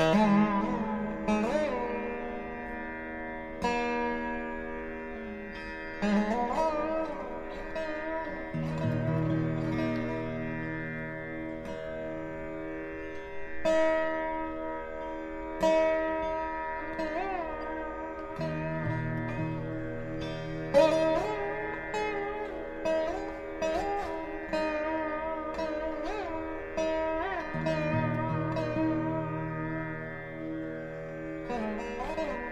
Oh. Oh.